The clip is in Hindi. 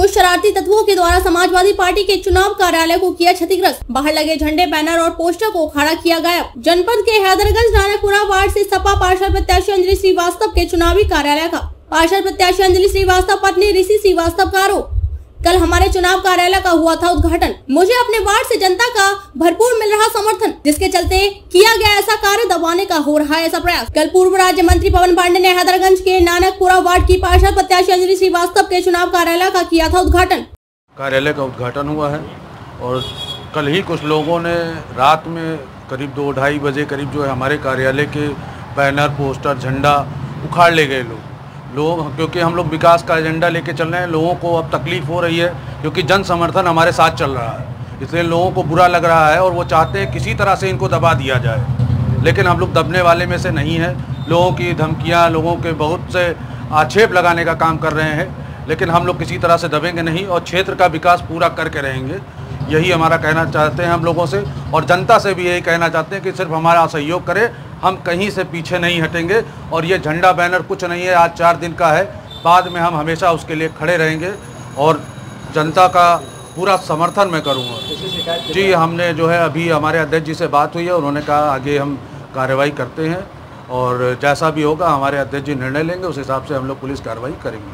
कुछ शरारती तत्वों के द्वारा समाजवादी पार्टी के चुनाव कार्यालय को किया क्षतिग्रस्त। बाहर लगे झंडे, बैनर और पोस्टर को खड़ा किया गया जनपद के हैदरगंज नानकपुरा वार्ड ऐसी सपा पार्षद प्रत्याशी अंजलि श्रीवास्तव के चुनावी कार्यालय का। पार्षद प्रत्याशी अंजलि श्रीवास्तव, पत्नी ऋषि श्रीवास्तव का आरोप। कल हमारे चुनाव कार्यालय का हुआ था उद्घाटन। मुझे अपने वार्ड से जनता का भरपूर मिल रहा समर्थन, जिसके चलते किया गया ऐसा कार्य दबाने का हो रहा है ऐसा प्रयास। कल पूर्व राज्य मंत्री पवन पांडे ने हैदरगंज के नानकपुरा वार्ड की पार्षद प्रत्याशी अंजलि श्रीवास्तव के चुनाव कार्यालय का किया था उद्घाटन। कार्यालय का उद्घाटन हुआ है और कल ही कुछ लोगों ने रात में करीब दो ढाई बजे करीब जो है हमारे कार्यालय के बैनर, पोस्टर, झंडा उखाड़ ले गए लोग। लोग क्योंकि हम लोग विकास का एजेंडा लेके चल रहे हैं, लोगों को अब तकलीफ़ हो रही है, क्योंकि जन समर्थन हमारे साथ चल रहा है। इसलिए लोगों को बुरा लग रहा है और वो चाहते हैं किसी तरह से इनको दबा दिया जाए। लेकिन हम लोग दबने वाले में से नहीं हैं। लोगों की धमकियाँ, लोगों के बहुत से आक्षेप लगाने का काम कर रहे हैं, लेकिन हम लोग किसी तरह से दबेंगे नहीं और क्षेत्र का विकास पूरा करके रहेंगे। यही हमारा कहना चाहते हैं हम लोगों से और जनता से भी यही कहना चाहते हैं कि सिर्फ़ हमारा सहयोग करें हम कहीं से पीछे नहीं हटेंगे और ये झंडा बैनर कुछ नहीं है आज चार दिन का है। बाद में हम हमेशा उसके लिए खड़े रहेंगे और जनता का पूरा समर्थन मैं करूँगा। जी हमने जो है अभी हमारे अध्यक्ष जी से बात हुई है उन्होंने कहा आगे हम कार्रवाई करते हैं और जैसा भी होगा हमारे अध्यक्ष जी निर्णय लेंगे उस हिसाब से हम लोग पुलिस कार्रवाई करेंगे।